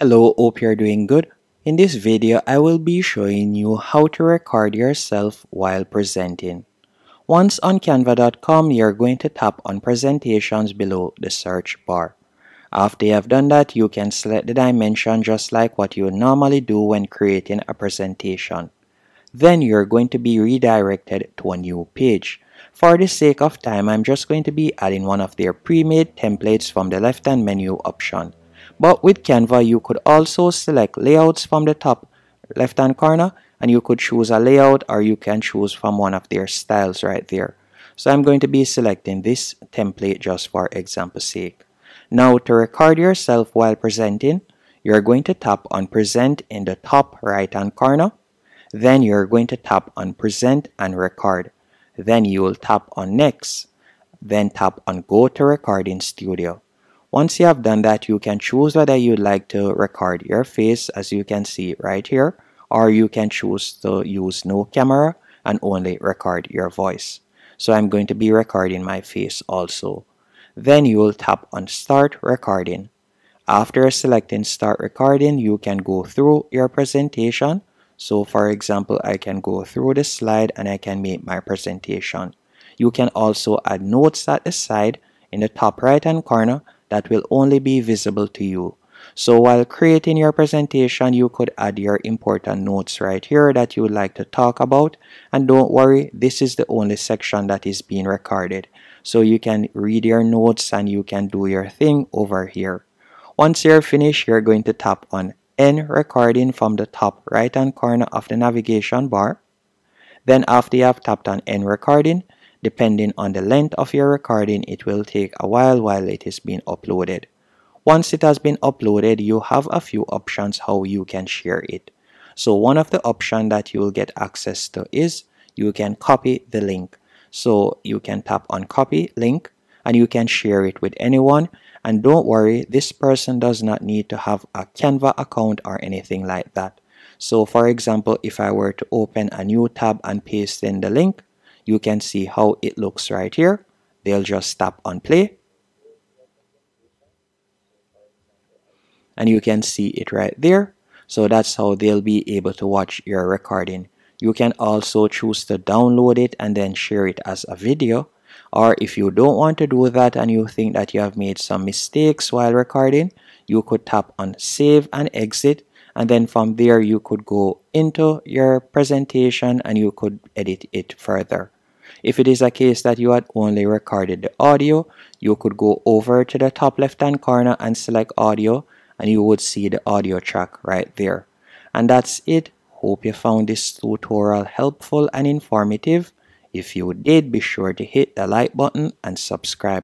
Hello, hope you're doing good. In this video, I will be showing you how to record yourself while presenting. Once on canva.com, you're going to tap on presentations below the search bar. After you have done that, you can select the dimension just like what you normally do when creating a presentation. Then you're going to be redirected to a new page. For the sake of time, I'm just going to be adding one of their pre-made templates from the left-hand menu option. But with Canva, you could also select layouts from the top left hand corner and you could choose a layout or you can choose from one of their styles right there. So I'm going to be selecting this template just for example sake. Now to record yourself while presenting, you're going to tap on present in the top right hand corner. Then you're going to tap on present and record. Then you will tap on next. Then tap on go to recording studio. Once you have done that, you can choose whether you'd like to record your face as you can see right here, or you can choose to use no camera and only record your voice. So I'm going to be recording my face also. Then you will tap on start recording. After selecting start recording, you can go through your presentation. So for example, I can go through the slide and I can make my presentation. You can also add notes at the side in the top right hand corner that will only be visible to you. So while creating your presentation, you could add your important notes right here that you would like to talk about. And don't worry, this is the only section that is being recorded. So you can read your notes and you can do your thing over here. Once you're finished, you're going to tap on End Recording from the top right hand corner of the navigation bar. Then after you have tapped on End Recording, Depending on the length of your recording, it will take a while while it is being uploaded. Once it has been uploaded, you have a few options how you can share it. So one of the options that you will get access to is you can copy the link. So you can tap on copy link and you can share it with anyone. And don't worry, this person does not need to have a Canva account or anything like that. So for example, if I were to open a new tab and paste in the link, you can see how it looks right here. They'll just tap on play. And you can see it right there. So that's how they'll be able to watch your recording. You can also choose to download it and then share it as a video. Or if you don't want to do that and you think that you have made some mistakes while recording, you could tap on save and exit and then from there you could go into your presentation and you could edit it further. If it is a case that you had only recorded the audio, you could go over to the top left hand corner and select audio and you would see the audio track right there. And that's it. Hope you found this tutorial helpful and informative. If you did, be sure to hit the like button and subscribe.